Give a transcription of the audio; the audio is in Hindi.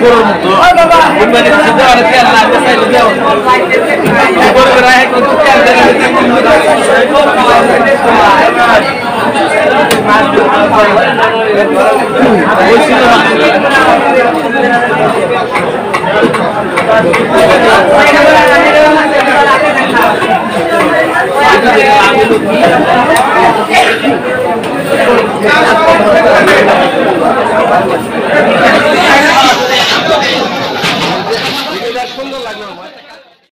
गुरु मैंने सीधा और क्या अल्लाह के साथ लिया गुरु रहा है कि क्या अंदर है 我来弄嘛。